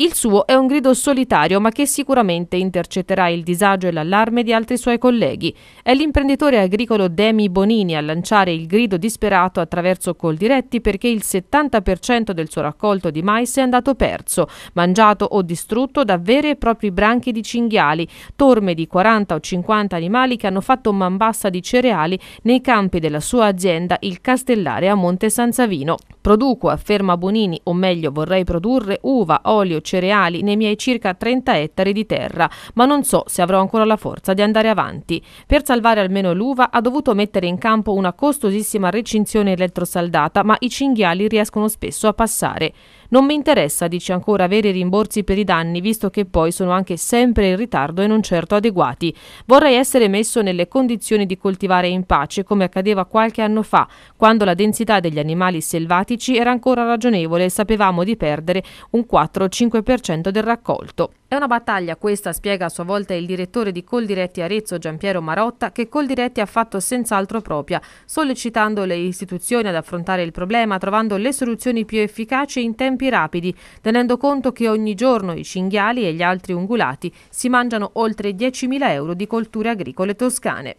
Il suo è un grido solitario ma che sicuramente intercetterà il disagio e l'allarme di altri suoi colleghi. È l'imprenditore agricolo Demi Bonini a lanciare il grido disperato attraverso Coldiretti perché il 70% del suo raccolto di mais è andato perso, mangiato o distrutto da veri e propri branchi di cinghiali, torme di 40 o 50 animali che hanno fatto man bassa di cereali nei campi della sua azienda il Castellare a Monte San Savino. Produco, afferma Bonini, o meglio vorrei produrre uva, olio, cereali nei miei circa 30 ettari di terra, ma non so se avrò ancora la forza di andare avanti. Per salvare almeno l'uva ha dovuto mettere in campo una costosissima recinzione elettrosaldata, ma i cinghiali riescono spesso a passare. Non mi interessa, dice ancora, avere rimborsi per i danni, visto che poi sono anche sempre in ritardo e non certo adeguati. Vorrei essere messo nelle condizioni di coltivare in pace, come accadeva qualche anno fa, quando la densità degli animali selvatici era ancora ragionevole e sapevamo di perdere un 4-5% del raccolto. È una battaglia questa, spiega a sua volta il direttore di Coldiretti Arezzo Giampiero Marotta, che Coldiretti ha fatto senz'altro propria, sollecitando le istituzioni ad affrontare il problema, trovando le soluzioni più efficaci in tempi rapidi, tenendo conto che ogni giorno i cinghiali e gli altri ungulati si mangiano oltre 10.000 euro di colture agricole toscane.